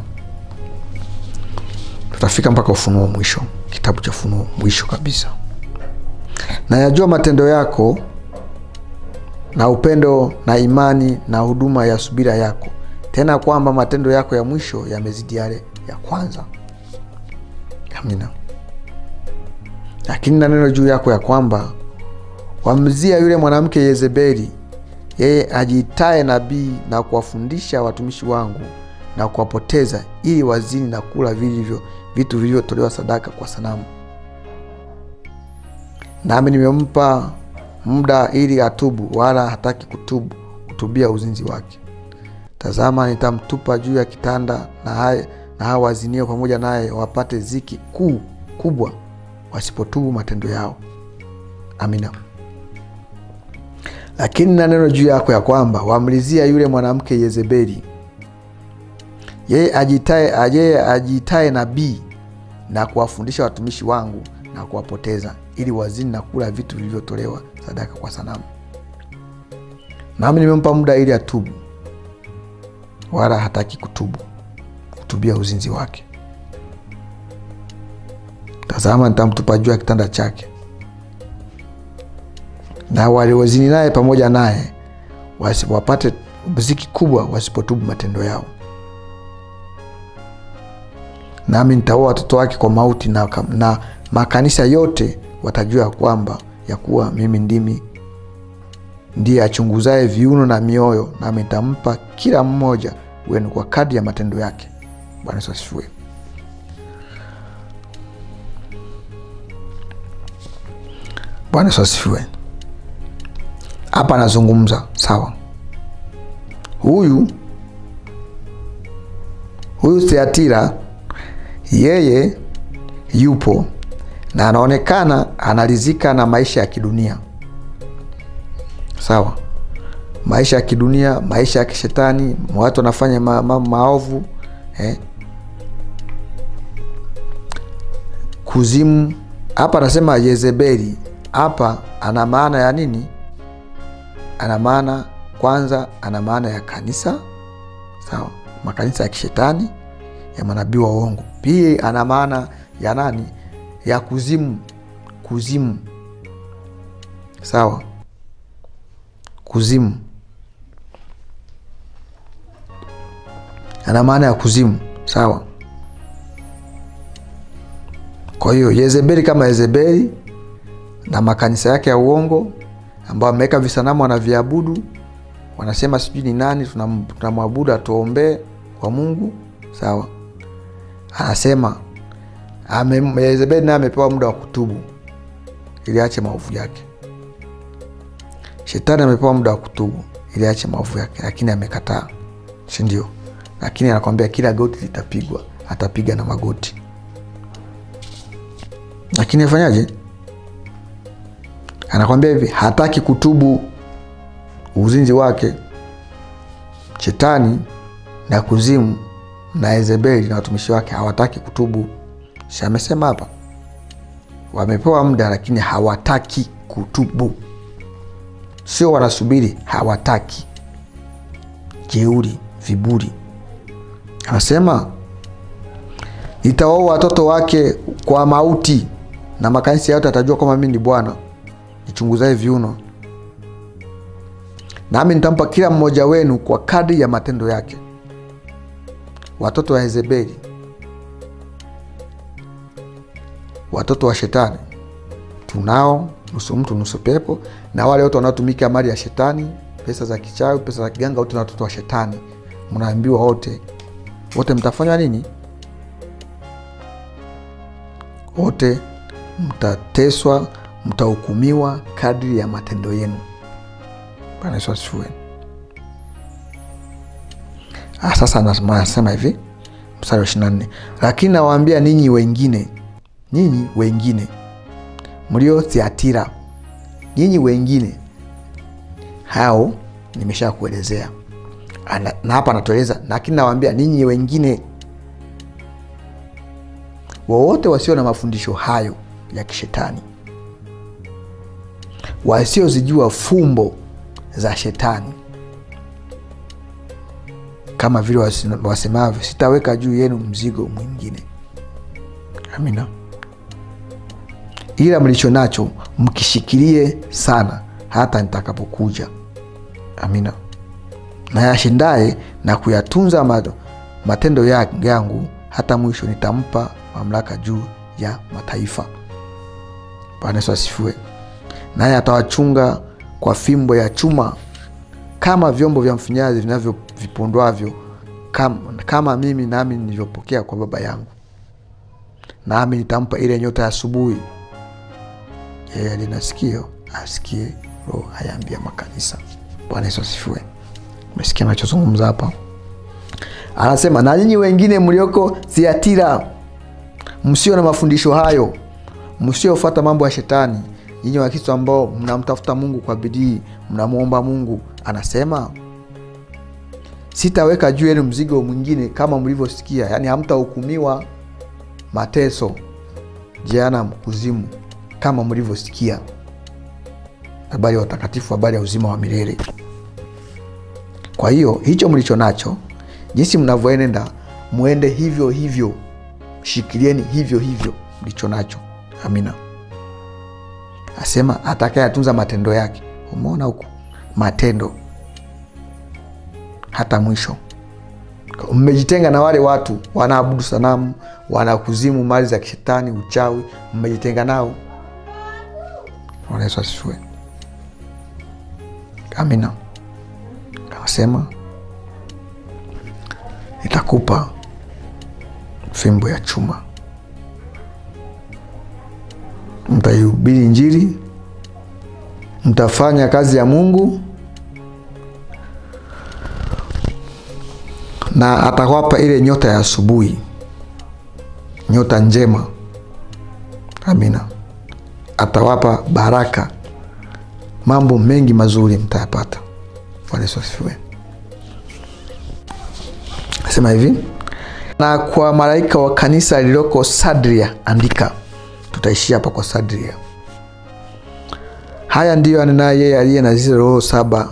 Tutafika mpaka ufunuo mwisho. Kitabu cha ufunuo mwisho kabisa. Na yajua matendo yako na upendo na imani na huduma ya subira yako. Tena kwamba matendo yako ya mwisho yamezidi yale ya kwanza. Amina. Lakini na neno juu yako ya kwamba wamzia yule mwanamke yezebeli yeye ajiitaye nabii na kuwafundisha watumishi wangu na kuwapoteza ili wazini na kula vilivyo vitu vilivyotolewa sadaka kwa sanamu. Nami nimempa muda ili atubu wala hataki kutubu kutubia uzinzi wake. Tazama nitamtupa juu ya kitanda na haya na hawa wazinio pamoja naye wapate ziki kuu kubwa wasipotubu matendo yao. Amina lakini na neno juu yako ya kwamba wamlizia yule mwanamke yezebeli. Yeye ajitae, yeye ajitae nabii na kuwafundisha watumishi wangu na kuwapoteza ili wazini na kula vitu vilivyotolewa sadaka kwa sanamu. Nami nimempa muda ili atubu wala hataki kutubu kutubia uzinzi wake. Tazama nitamtupa juu ya kitanda chake na waliozini naye pamoja naye wapate mziki kubwa wasipotubu matendo yao. Nami nitaua watoto wake kwa mauti na, na makanisa yote watajua kwamba ya kuwa mimi ndimi ndiye achunguzaye viuno na mioyo nami nitampa kila mmoja wenu kwa kadri ya matendo yake. Bwana asifiwe. Bwana asifiwe hapa anazungumza sawa? Huyu huyu theatira yeye yupo na anaonekana analizika na maisha ya kidunia. Sawa? Maisha ya kidunia maisha ya kishetani watu wanafanya ma, ma, maovu eh. kuzimu. Hapa anasema yezebeli. Hapa ana maana ya nini ana maana kwanza ana maana ya kanisa sawa makanisa ya kishetani ya manabii wa uongo. Pia ana maana ya nani? Ya kuzimu kuzimu sawa kuzimu. Ana maana ya kuzimu sawa. Kwa hiyo yezebeli kama yezebeli na makanisa yake ya uongo ambao ameweka visanamu wanaviabudu wanasema sijui ni nani tunamwabudu atuombee kwa mungu sawa anasema yezebeli naye amepewa muda wa kutubu ili ache maovu yake Shetani amepewa muda wa kutubu ili ache maovu yake, lakini amekataa, sindio? Lakini anakwambia kila goti litapigwa, atapiga na magoti, lakini afanyaje? Anakwambia hivi, hataki kutubu uzinzi wake. Shetani na kuzimu na Yezebeli na watumishi wake hawataki kutubu, si amesema hapa? Wamepewa muda, lakini hawataki kutubu. Sio wanasubiri, hawataki. Jeuri, viburi. Anasema nitawaua watoto wake kwa mauti, na makanisa yote atajua kwamba mimi ni Bwana nichunguzaye viuno, nami nitampa kila mmoja wenu kwa kadi ya matendo yake. Watoto wa Yezebeli, watoto wa Shetani tunao, nusu mtu nusu pepo, na wale wote wanaotumika mali ya Shetani, pesa za kichawi, pesa za kiganga, wote na watoto wa Shetani. Mnaambiwa wote wote mtafanywa nini? Wote mtateswa, mtahukumiwa kadri ya matendo yenu. Bwana Yesu asifiwe. Ah, sasa anasema hivi mstari wa ishirini na nne lakini nawaambia ninyi wengine, nyinyi wengine mlio Thiatira, nyinyi wengine hao nimesha kuelezea, Ana, na hapa anatueleza, lakini nawaambia ninyi wengine wowote wasio na mafundisho hayo ya kishetani, wasiozijua fumbo za shetani kama vile wasemavyo, sitaweka juu yenu mzigo mwingine. Amina. Ila mlicho nacho mkishikilie sana, hata nitakapokuja. Amina. nayashindaye na kuyatunza matendo yangu hata mwisho, nitampa mamlaka juu ya mataifa. Bwana Yesu asifiwe. Naye atawachunga kwa fimbo ya chuma kama vyombo vya mfinyazi vinavyovipondwavyo kama, kama mimi nami nilivyopokea kwa Baba yangu, nami nitampa ile nyota ya asubuhi. Yeye aliye na sikio asikie Roho ayaambia makanisa. Bwana Yesu asifiwe. Umesikia nachozungumza hapa? Anasema, na nyinyi wengine mlioko Thiatira, msio na mafundisho hayo, msiofata mambo ya Shetani, nyinyi Wakristo ambao mnamtafuta Mungu kwa bidii, mnamwomba Mungu, anasema sitaweka juu yenu mzigo mwingine kama mlivyosikia. Yaani hamtahukumiwa mateso, jehanamu, kuzimu kama mlivyosikia habari ya utakatifu habari ya uzima wa milele. Kwa hiyo hicho mlicho nacho, jinsi mnavyoenenda, mwende hivyo hivyo, shikilieni hivyo hivyo mlicho nacho. Amina. Asema atakayatunza matendo yake. Umeona huku matendo hata mwisho. Mmejitenga na wale watu wanaabudu sanamu, wanakuzimu mali za kishetani, uchawi, mmejitenga nao. Bwana Yesu asifiwe. Amina. Akasema fimbo ya chuma, mtaihubiri Injili, mtafanya kazi ya Mungu na atawapa ile nyota ya asubuhi, nyota njema. Amina. Atawapa baraka, mambo mengi mazuri mtayapata. Bwana. Nasema hivi, na kwa malaika wa kanisa lililoko Sadria andika. Tutaishia hapa kwa Sadria. Haya ndiyo anenaye yeye aliye na zile roho saba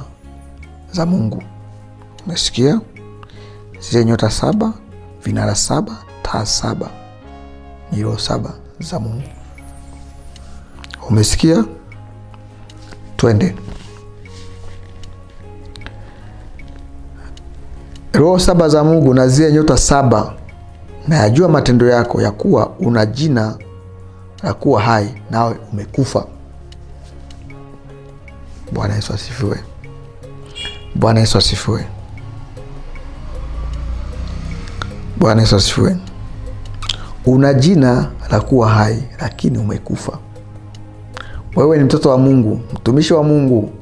za Mungu. Umesikia? zile nyota saba, vinara saba, taa saba, ni roho saba za Mungu. Umesikia? Twende. Roho saba za Mungu na zile nyota saba, nayajua matendo yako, ya kuwa una jina la kuwa hai, nawe umekufa. Bwana Yesu asifiwe. Bwana Yesu asifiwe. Bwana Yesu asifiwe. Una jina la kuwa hai, lakini umekufa. Wewe ni mtoto wa Mungu, mtumishi wa Mungu,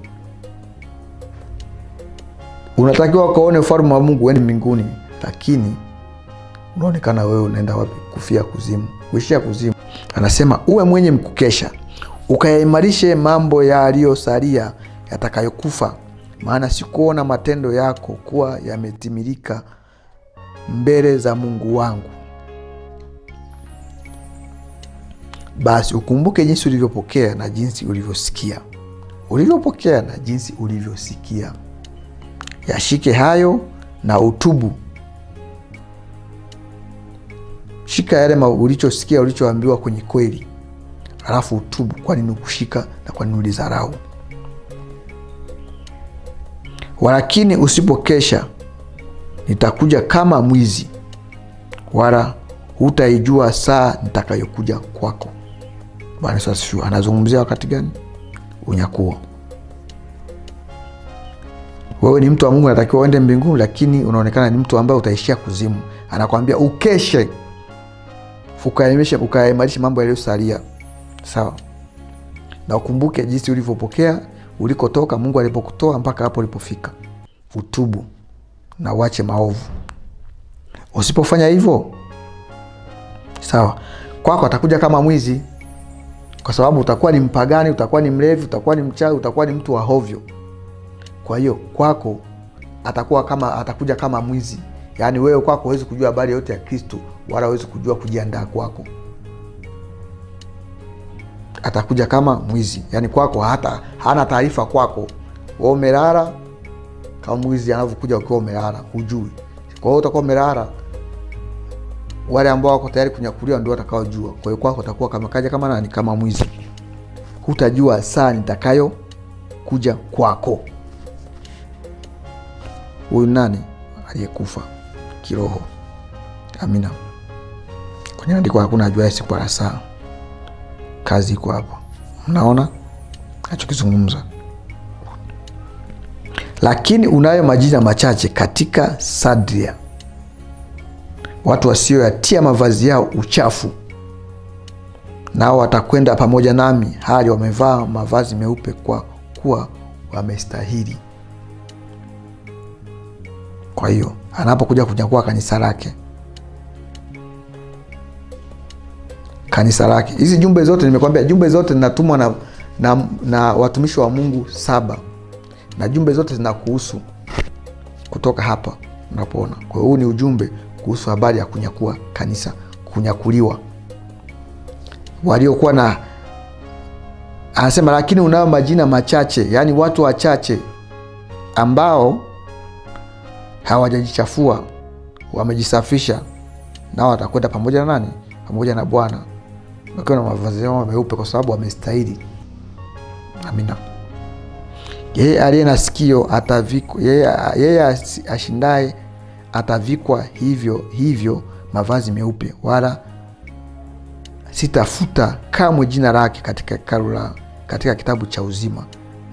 unatakiwa ukaone ufalme wa mungu uende mbinguni lakini unaonekana wewe unaenda wapi kufia kuzimu kuishia kuzimu. Anasema uwe mwenye mkukesha ukayaimarishe mambo yaliyosalia yatakayokufa. Maana sikuona matendo yako kuwa yametimilika mbele za mungu wangu. Basi ukumbuke jinsi ulivyopokea na jinsi ulivyosikia. Ulivyopokea na jinsi ulivyosikia. Yashike hayo na utubu shika yale ulichosikia ulichoambiwa kwenye kweli. Alafu utubu kwa nini ukushika na kwa nini ulizarau walakini usipokesha nitakuja kama mwizi wala hutaijua saa nitakayokuja kwako. Bwana yesu asifiwe. Anazungumzia wakati gani? Unyakuo. Wewe ni mtu wa mungu natakiwa uende mbinguni lakini unaonekana ni mtu ambaye utaishia kuzimu. Anakwambia ukeshe ukayaimarishe mambo yaliyosalia. Sawa. Na ukumbuke jinsi ulivyopokea ulikotoka mungu alipokutoa mpaka hapo ulipofika. Utubu na uache maovu. Usipofanya hivyo sawa kwako atakuja kama mwizi. Kwa sababu utakuwa ni mpagani utakuwa ni mlevi utakuwa ni mchawi utakuwa ni mtu wa hovyo. Kwa hiyo kwako atakuwa kama atakuja kama mwizi yaani wewe kwako huwezi kujua habari yote ya kristo wala huwezi kujua kujiandaa kwako. Atakuja kama mwizi. Yaani kwako hata hana taarifa kwako. We umelala kama mwizi anavyokuja ukiwa umelala hujui. Kwa hiyo utakuwa umelala wale ambao wako tayari kunyakuliwa ndio watakaojua. Kwa hiyo kwako utakuwa kama kaja kama nani? Kama mwizi. Hutajua saa nitakayo kuja kwako. Huyu nani? Aliyekufa kiroho. Amina. Kwenye andiko hakuna ajuaye siku wala saa. Kazi iko hapa mnaona? Nachokizungumza. Lakini unayo majina machache katika sadria. Watu wasioyatia mavazi yao uchafu. Nao watakwenda pamoja nami. Hali wamevaa mavazi meupe kwa kuwa wamestahili. Kwa hiyo anapokuja kunyakua kanisa lake. Kanisa lake. Hizi jumbe zote nimekwambia jumbe zote zinatumwa na, na, na watumishi wa mungu saba. Na jumbe zote zinakuhusu kutoka hapa unapoona. Kwa huu ni ujumbe kuhusu habari ya kunyakua kanisa kunyakuliwa. Waliokuwa na anasema lakini unayo majina machache yaani watu wachache ambao hawajajichafua wamejisafisha nao watakwenda pamoja na nani? Pamoja na bwana. Wakiwa na mavazi yao meupe kwa sababu wamestahili. Amina. Yeye aliye na sikio yeye, yeye ashindaye atavikwa hivyo hivyo mavazi meupe. Wala sitafuta kamwe jina lake katika la katika kitabu cha uzima.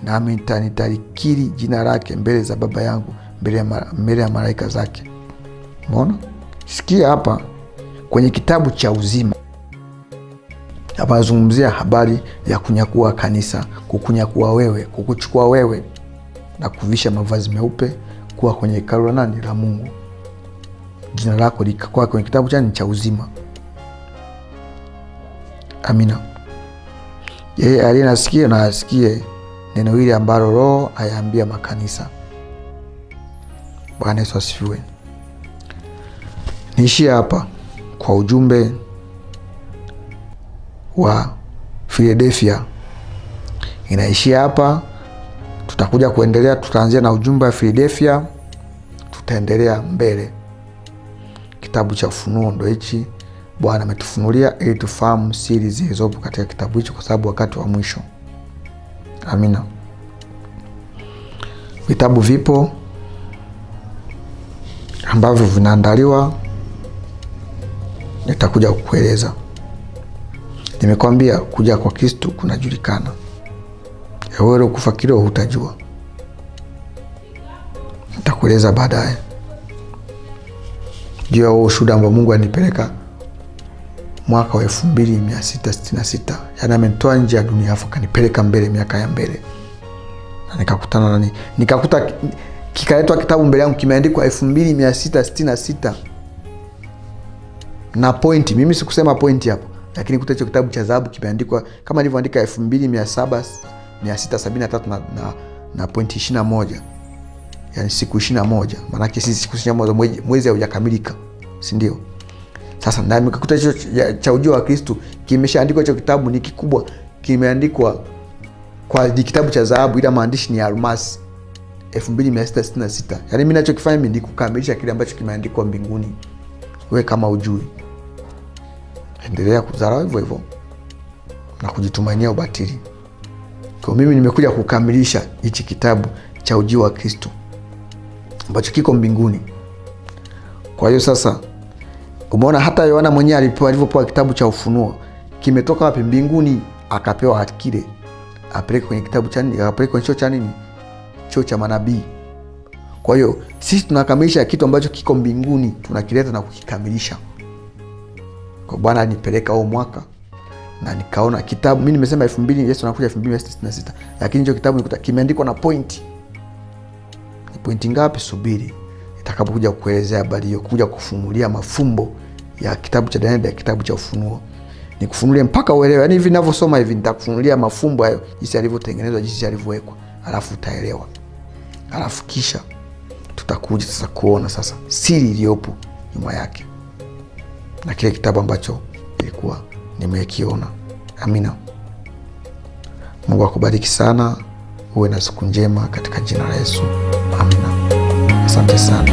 Nami nitalikiri jina lake mbele za baba yangu mbele ya, ma- malaika zake. Mona sikia hapa kwenye kitabu cha uzima. Hapa anazungumzia habari ya kunyakua kanisa kukunyakua wewe kukuchukua wewe na kuvisha mavazi meupe kuwa kwenye hekalu la nani? La mungu. Jina lako likakuwa kwenye kitabu chani cha uzima. Amina. Yeye aliye nasikia na asikie neno hili ambalo roho ayaambia makanisa bwana yesu asifiwe. Niishie hapa kwa ujumbe wa Philadelphia, inaishia hapa. Tutakuja kuendelea tutaanzia na ujumbe wa Philadelphia, tutaendelea mbele. Kitabu cha ufunuo ndo hichi. Bwana ametufunulia ili tufahamu siri zilizopo katika kitabu hicho kwa sababu wakati wa mwisho. Amina. Vitabu vipo ambavyo vinaandaliwa nitakuja kukueleza. Nimekwambia kuja kwa Kristo kunajulikana. Wewe kufa hutajua. Nitakueleza baadaye. Juu ya huo ushuhuda ambao mungu anipeleka mwaka wa elfu mbili mia sita sitini na sita. Yaani amenitoa nje ya dunia afu kanipeleka mbele miaka ya mbele. Na nikakutana nani nikakuta kikaletwa kitabu mbele yangu kimeandikwa elfu mbili mia sita sitini na point. Mimi sikusema pointi hapo lakini kuta hicho kitabu cha dhahabu kimeandikwa kama ilivyoandika elfu mbili mia saba mia sita sabini na na, na, point pointi ishiri na moja. Yani siku ishiri na moja. Maanake sisi siku ishiri na moja mwezi, mwezi haujakamilika sindio sasa ndani nikakuta hicho cha- ujio wa kristu kimeshaandikwa hicho kitabu ni kikubwa. Kimeandikwa kwa kitabu cha dhahabu ila maandishi ni almasi 2666 yaani mi nachokifanya mi ni kukamilisha kile ambacho kimeandikwa mbinguni. We kama ujui. Endelea kuzara hivyo hivyo na kujitumainia ubatili. Kwa mimi nimekuja kukamilisha hichi kitabu cha ujio wa kristo ambacho kiko mbinguni. Kwa hiyo sasa umeona hata yohana mwenyewe alipewa alivyopewa kitabu cha ufunuo kimetoka wapi? Mbinguni akapewa kile apeleke kwenye kitabu cha nini? Akapeleke kwenye chuo cha nini chuo cha manabii. Kwa hiyo sisi tunakamilisha kitu ambacho kiko mbinguni tunakileta na kukikamilisha. Kwa bwana alinipeleka huo mwaka na nikaona kitabu mi nimesema elfu mbili yesu anakuja elfu mbili na sita lakini hicho kitabu nikuta kimeandikwa na pointi. Ni pointi ngapi? Subiri. Itakapokuja kuelezea habari hiyo kuja kufunulia mafumbo ya kitabu cha danieli ya kitabu cha ufunuo. Nikufunulie mpaka uelewe. Yaani hivi navyosoma hivi nitakufunulia mafumbo hayo jinsi yalivyotengenezwa jinsi yalivyowekwa. Alafu utaelewa alafu kisha tutakuja sasa kuona sasa siri iliyopo nyuma yake na kile kitabu ambacho ilikuwa nimekiona. Amina. Mungu akubariki sana. Uwe na siku njema katika jina la yesu. Amina. Asante sana